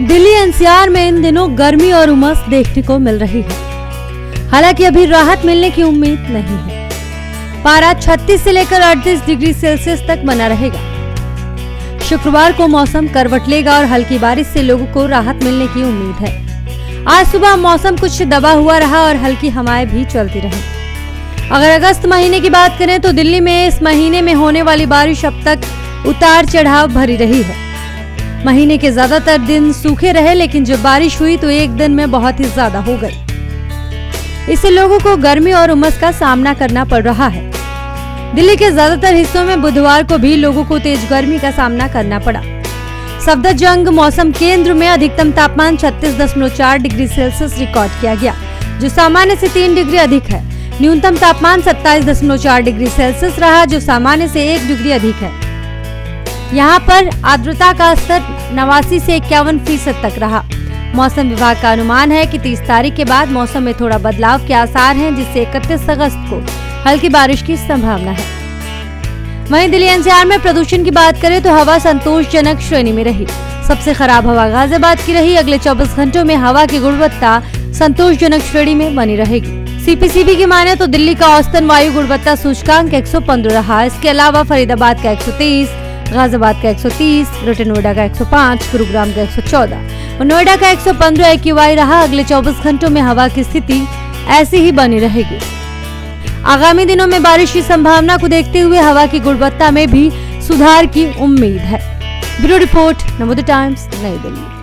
Delhi NCR में इन दिनों गर्मी और उमस देखने को मिल रही है। हालाँकि अभी राहत मिलने की उम्मीद नहीं है। पारा 36 से लेकर 38 डिग्री सेल्सियस तक बना रहेगा। शुक्रवार को मौसम करवट लेगा और हल्की बारिश से लोगों को राहत मिलने की उम्मीद है। आज सुबह मौसम कुछ दबा हुआ रहा और हल्की हवाएँ भी चलती रही। अगर अगस्त महीने की बात करें तो दिल्ली में इस महीने में होने वाली बारिश अब तक उतार चढ़ाव भरी रही है। महीने के ज़्यादातर दिन सूखे रहे, लेकिन जब बारिश हुई तो एक दिन में बहुत ही ज़्यादा हो गई। इससे लोगों को गर्मी और उमस का सामना करना पड़ रहा है। दिल्ली के ज़्यादातर हिस्सों में बुधवार को भी लोगों को तेज गर्मी का सामना करना पड़ा। सफदरजंग मौसम केंद्र में अधिकतम तापमान 36.4 डिग्री सेल्सियस रिकॉर्ड किया गया, जो सामान्य से तीन डिग्री अधिक है। न्यूनतम तापमान 27.4 डिग्री सेल्सियस रहा, जो सामान्य से एक डिग्री अधिक है। यहाँ पर आर्द्रता का स्तर नवासी से इक्यावन फ़ीसद तक रहा। मौसम विभाग का अनुमान है कि 30 तारीख के बाद मौसम में थोड़ा बदलाव के आसार हैं जिससे 31 अगस्त को हल्की बारिश की संभावना है। वहीं दिल्ली एनसीआर में प्रदूषण की बात करें तो हवा संतोषजनक श्रेणी में रही। सबसे खराब हवा गाजियाबाद की रही। अगले 24 घंटों में हवा की गुणवत्ता संतोषजनक श्रेणी में बनी रहेगी। सीपीसीबी की माने तो दिल्ली का औसतन वायु गुणवत्ता सूचकांक 115 रहा। इसके अलावा फरीदाबाद का 130, गाजियाबाद का 130, ग्रेटर नोएडा का 105, गुरुग्राम का 114 और नोएडा का 115 एक्यूआई रहा। अगले 24 घंटों में हवा की स्थिति ऐसी ही बनी रहेगी। आगामी दिनों में बारिश की संभावना को देखते हुए हवा की गुणवत्ता में भी सुधार की उम्मीद है। ब्यूरो रिपोर्ट नमोद टाइम्स नई दिल्ली।